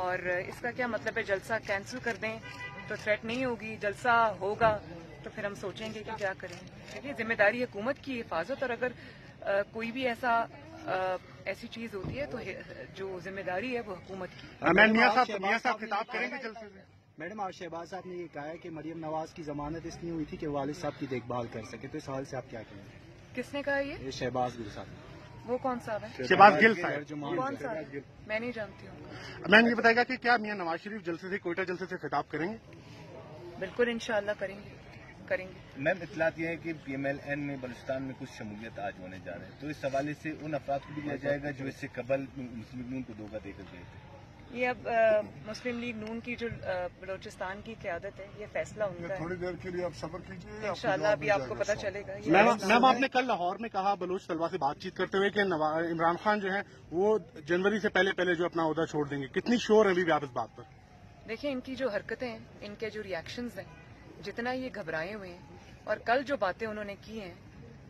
और इसका क्या मतलब है? जलसा कैंसिल कर दें तो थ्रेट नहीं होगी। जलसा होगा तो फिर हम सोचेंगे कि क्या करें। ठीक है ज़िम्मेदारी हुकूमत की हिफाजत और अगर आ, कोई भी ऐसा आ, ऐसी चीज़ होती है तो जो ज़िम्मेदारी है वो हुकूमत की। मैम मियाँ साहब मियाँ साहब खिताब करेंगे जलसे से? मैडम आज शहबाज साहब ने ये कहा है कि मरियम नवाज़ की जमानत इसलिए हुई थी कि वालिद साहब की देखभाल कर सके। तो इस हवाले से आप क्या कहेंगे? किसने कहा ये? ये शहबाज गुरु साहब वो कौन सा है? शहबाज गिल साहब। कौन सा मैं नहीं जानती हूँ। मैम ये बताएगा कि क्या मियाँ नवाज़ शरीफ जलसे से कोयटा जलसे से खिताब करेंगे? बिल्कुल इनशाला करेंगे। करेंगे। मैम इतलात यह है कि पीएमएलएन में बलुस्तान में कुछ शमूलियत आज होने जा रहे हैं। तो इस हवाले से उन अफराद को भी दिया जाएगा जो इससे कबल मुस्लिम लीग को धोखा देकर गए थे। ये अब आ, मुस्लिम लीग नून की जो बलोचिस्तान की क्यादत है ये फैसला उनका थोड़ी देर के लिए आप सब्र कीजिए इंशाल्लाह अभी आपको पता चलेगा मैम मैम आपने कल लाहौर में कहा बलोच तलवा से बातचीत करते हुए कि इमरान खान जो है वो जनवरी से पहले पहले जो अपना अहदा छोड़ देंगे। कितनी शोर है अभी भी आप इस बात पर? देखिए इनकी जो हरकतें हैं इनके जो रिएक्शंस हैं जितना ये घबराए हुए हैं और कल जो बातें उन्होंने की हैं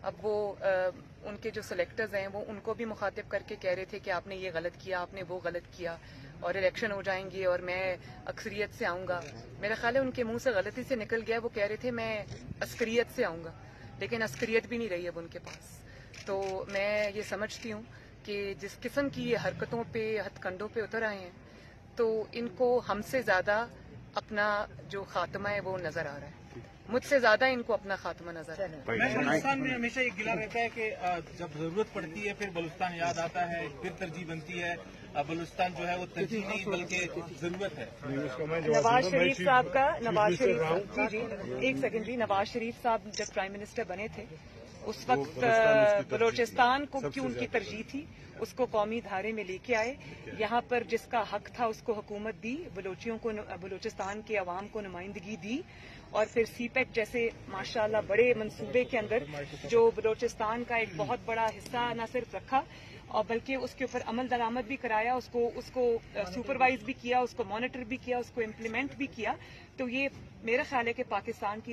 अब वो आ, उनके जो सिलेक्टर्स हैं वो उनको भी मुखातिब करके कह रहे थे कि आपने ये गलत किया आपने वो गलत किया और इलेक्शन हो जाएँगे और मैं अक्सरियत से आऊँगा। मेरा ख्याल है उनके मुँह से गलती से निकल गया वो कह रहे थे मैं अस्करियत से आऊँगा लेकिन अस्करियत भी नहीं रही अब उनके पास। तो मैं ये समझती हूँ कि जिस किस्म की ये हरकतों पे हथकंडों पे उतर आए हैं तो इनको हमसे ज़्यादा अपना जो खात्मा है वो नज़र आ रहा है। मुझसे ज़्यादा इनको अपना खात्मा नज़र है बलुस्तान में हमेशा ये गिला रहता है कि जब ज़रूरत पड़ती है फिर बलुस्तान याद आता है फिर तरजीह बनती है। बलुस्तान जो है वो तरजीह नहीं बल्कि ज़रूरत है। नवाज़ शरीफ साहब का नवाज़ शरीफ जी जी एक सेकेंड जी। नवाज़ शरीफ साहब जब प्राइम मिनिस्टर बने थे उस वक्त बलोचिस्तान को क्यों उनकी तरजीह थी? उसको कौमी धारे में लेके आए। यहाँ पर जिसका हक था उसको हुकूमत दी बलोचियों को बलोचिस्तान के अवाम को नुमाइंदगी दी और फिर सीपेक जैसे माशाल्लाह बड़े मंसूबे के अंदर जो बलोचिस्तान का एक बहुत बड़ा हिस्सा न सिर्फ़ रखा और बल्कि उसके ऊपर अमल दरामद भी कराया उसको उसको सुपरवाइज भी किया उसको मॉनिटर भी किया उसको इम्प्लीमेंट भी किया। तो ये मेरा ख्याल है कि पाकिस्तान की